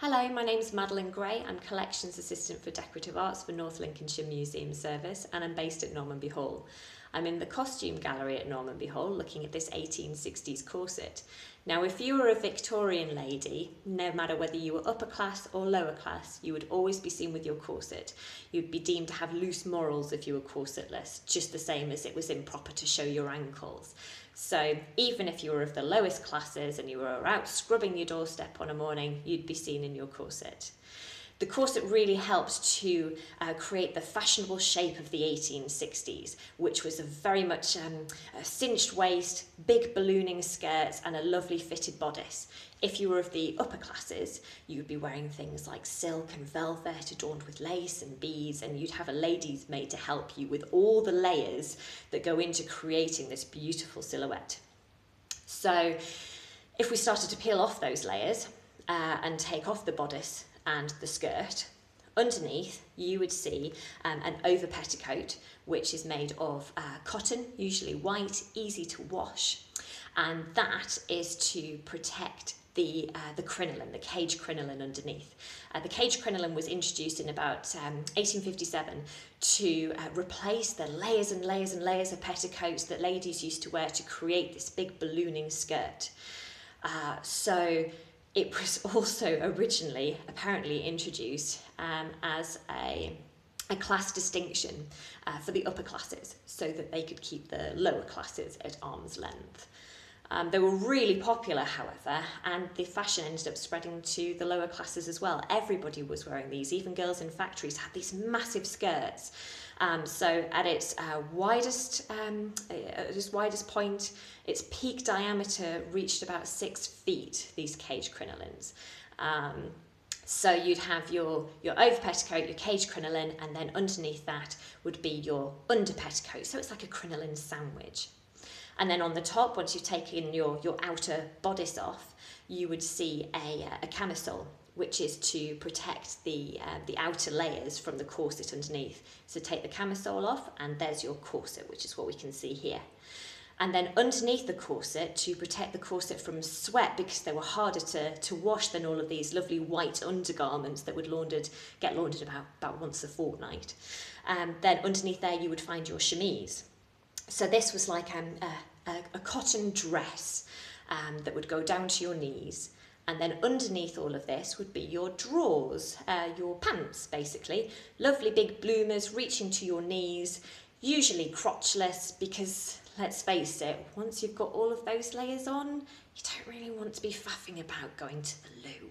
Hello, my name is Madeline Gray. I'm Collections Assistant for Decorative Arts for North Lincolnshire Museum Service and I'm based at Normanby Hall. I'm in the costume gallery at Normanby Hall looking at this 1860s corset. Now if you were a Victorian lady, no matter whether you were upper class or lower class, you would always be seen with your corset. You'd be deemed to have loose morals if you were corsetless, just the same as it was improper to show your ankles. So even if you were of the lowest classes and you were out scrubbing your doorstep on a morning, you'd be seen in your corset. The corset really helped to uh, create the fashionable shape of the 1860s, which was a very much um, a cinched waist, big ballooning skirts and a lovely fitted bodice. If you were of the upper classes, you'd be wearing things like silk and velvet adorned with lace and beads, and you'd have a lady's maid to help you with all the layers that go into creating this beautiful silhouette. So if we started to peel off those layers uh, and take off the bodice and the skirt. Underneath, you would see um, an over petticoat, which is made of uh, cotton, usually white, easy to wash. And that is to protect the, uh, the crinoline, the cage crinoline underneath. Uh, the cage crinoline was introduced in about um, 1857 to uh, replace the layers and layers and layers of petticoats that ladies used to wear to create this big ballooning skirt. Uh, so it was also originally apparently introduced um, as a, a class distinction uh, for the upper classes so that they could keep the lower classes at arm's length. Um, they were really popular, however, and the fashion ended up spreading to the lower classes as well. Everybody was wearing these, even girls in factories had these massive skirts. Um, so at its uh, widest, um, at its widest point, its peak diameter reached about six feet, these cage crinolines. Um, so you'd have your, your over petticoat, your cage crinoline, and then underneath that would be your under petticoat. So it's like a crinoline sandwich. And then on the top, once you've taken your, your outer bodice off, you would see a, a camisole which is to protect the, uh, the outer layers from the corset underneath. So take the camisole off and there's your corset, which is what we can see here. And then underneath the corset to protect the corset from sweat because they were harder to, to wash than all of these lovely white undergarments that would laundered, get laundered about, about once a fortnight. Um, then underneath there you would find your chemise. So this was like um, a, a, a cotton dress um, that would go down to your knees and then underneath all of this would be your drawers, uh, your pants basically. Lovely big bloomers reaching to your knees, usually crotchless because let's face it, once you've got all of those layers on, you don't really want to be faffing about going to the loo.